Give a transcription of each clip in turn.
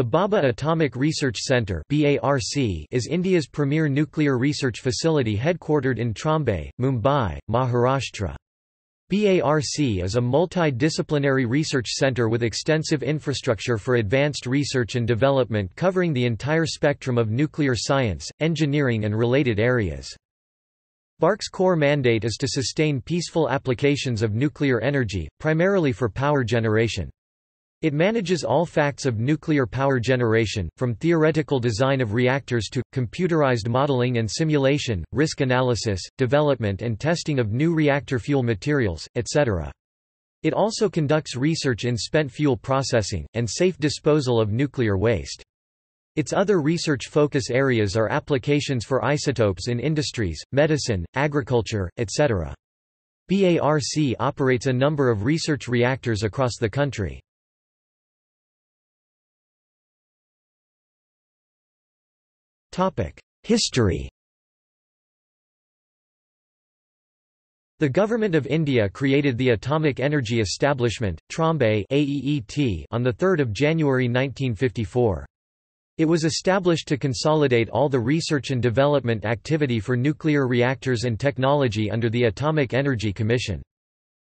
The Bhabha Atomic Research Centre is India's premier nuclear research facility headquartered in Trombay, Mumbai, Maharashtra. BARC is a multidisciplinary research centre with extensive infrastructure for advanced research and development covering the entire spectrum of nuclear science, engineering and related areas. BARC's core mandate is to sustain peaceful applications of nuclear energy, primarily for power generation. It manages all facts of nuclear power generation, from theoretical design of reactors to, computerized modeling and simulation, risk analysis, development and testing of new reactor fuel materials, etc. It also conducts research in spent fuel processing, and safe disposal of nuclear waste. Its other research focus areas are applications for isotopes in industries, medicine, agriculture, etc. BARC operates a number of research reactors across the country. History The Government of India created the Atomic Energy Establishment, Trombay on 3 January 1954. It was established to consolidate all the research and development activity for nuclear reactors and technology under the Atomic Energy Commission.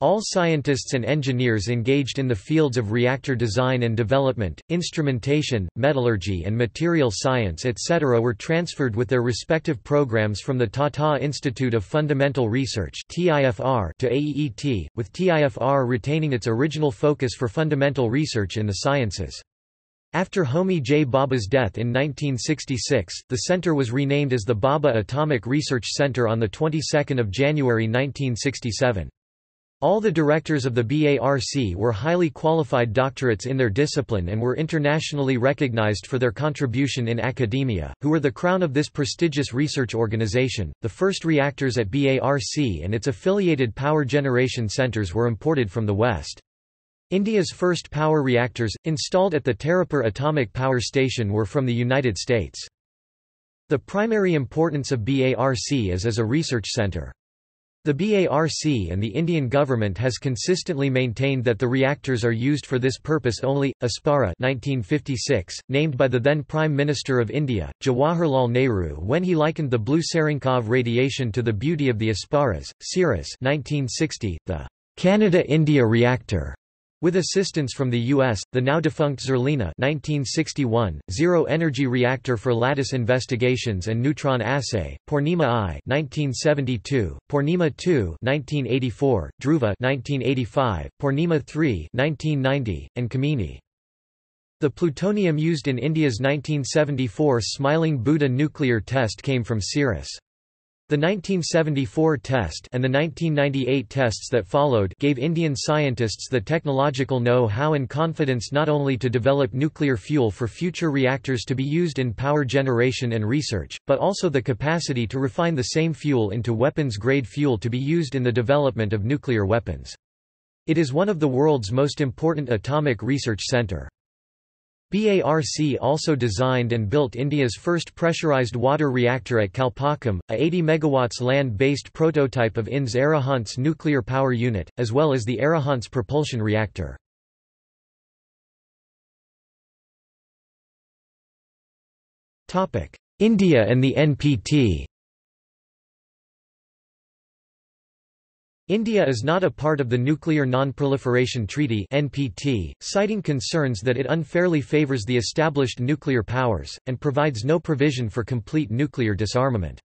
All scientists and engineers engaged in the fields of reactor design and development, instrumentation, metallurgy and material science etc. were transferred with their respective programs from the Tata Institute of Fundamental Research to AEET, with TIFR retaining its original focus for fundamental research in the sciences. After Homi J. Bhabha's death in 1966, the center was renamed as the Baba Atomic Research Center on the 22nd of January 1967. All the directors of the BARC were highly qualified doctorates in their discipline and were internationally recognized for their contribution in academia, who were the crown of this prestigious research organization. The first reactors at BARC and its affiliated power generation centers were imported from the West. India's first power reactors, installed at the Tarapur Atomic Power Station were from the United States. The primary importance of BARC is as a research center. The BARC and the Indian government has consistently maintained that the reactors are used for this purpose only. Apsara 1956, named by the then Prime Minister of India, Jawaharlal Nehru when he likened the blue Cherenkov radiation to the beauty of the Apsaras. CIRUS 1960, the Canada-India reactor with assistance from the U.S., the now-defunct Zerlina 1961, zero-energy reactor for lattice investigations and neutron assay, Purnima I 1972, Purnima II 1984, Dhruva 1985, Purnima III 1990, and Kamini. The plutonium used in India's 1974 Smiling Buddha nuclear test came from CIRUS. The 1974 test and the 1998 tests that followed gave Indian scientists the technological know-how and confidence not only to develop nuclear fuel for future reactors to be used in power generation and research, but also the capacity to refine the same fuel into weapons-grade fuel to be used in the development of nuclear weapons. It is one of the world's most important atomic research center. BARC also designed and built India's first pressurized water reactor at Kalpakkam, a 80 MW land-based prototype of IND's Arihant's nuclear power unit, as well as the Arihant's propulsion reactor. India and the NPT India is not a part of the Nuclear Non-Proliferation Treaty (NPT), citing concerns that it unfairly favors the established nuclear powers and provides no provision for complete nuclear disarmament.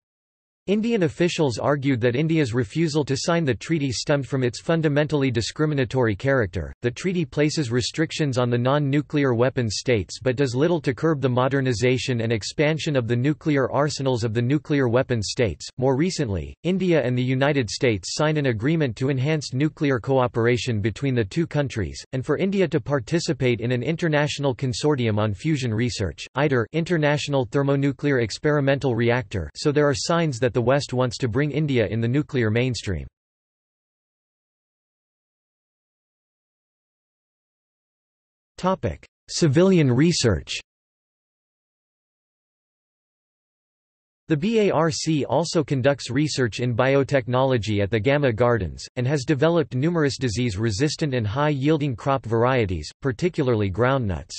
Indian officials argued that India's refusal to sign the treaty stemmed from its fundamentally discriminatory character. The treaty places restrictions on the non nuclear weapons states but does little to curb the modernization and expansion of the nuclear arsenals of the nuclear weapons states. More recently, India and the United States signed an agreement to enhance nuclear cooperation between the two countries, and for India to participate in an international consortium on fusion research, ITER International Thermonuclear Experimental Reactor so there are signs that the the West wants to bring India in the nuclear mainstream. Civilian research The BARC also conducts research in biotechnology at the Gamma Gardens, and has developed numerous disease-resistant and high-yielding crop varieties, particularly groundnuts.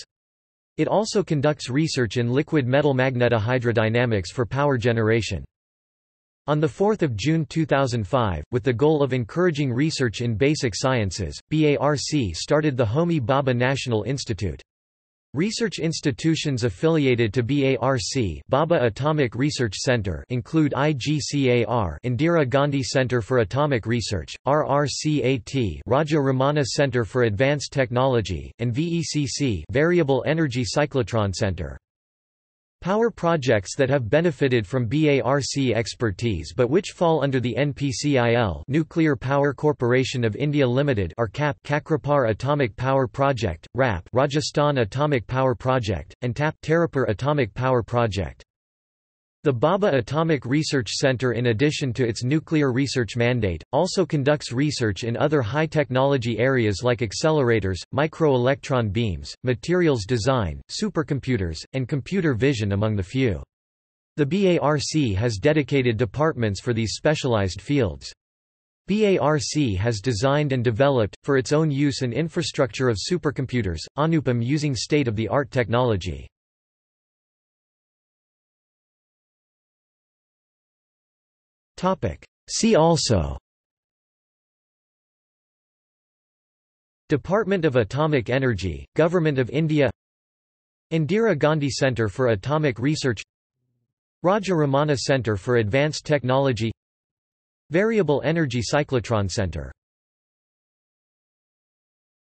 It also conducts research in liquid metal magnetohydrodynamics for power generation. On 4 June 2005, with the goal of encouraging research in basic sciences, BARC started the Homi Bhabha National Institute. Research institutions affiliated to BARC Bhabha Atomic Research Center include IGCAR Indira Gandhi Center for Atomic Research, RRCAT Raja Ramanna Center for Advanced Technology, and VECC Variable Energy Cyclotron Center. Power projects that have benefited from BARC expertise but which fall under the NPCIL Nuclear Power Corporation of India Limited or CAP Kakrapar Atomic Power Project, RAP Rajasthan Atomic Power Project, and TAP Tarapur Atomic Power Project. The Bhabha Atomic Research Center in addition to its nuclear research mandate, also conducts research in other high-technology areas like accelerators, microelectron beams, materials design, supercomputers, and computer vision among the few. The BARC has dedicated departments for these specialized fields. BARC has designed and developed, for its own use an infrastructure of supercomputers, Anupam using state-of-the-art technology. See also. Department of Atomic Energy, Government of India. Indira Gandhi Centre for Atomic Research. Raja Ramanna Centre for Advanced Technology. Variable Energy Cyclotron Center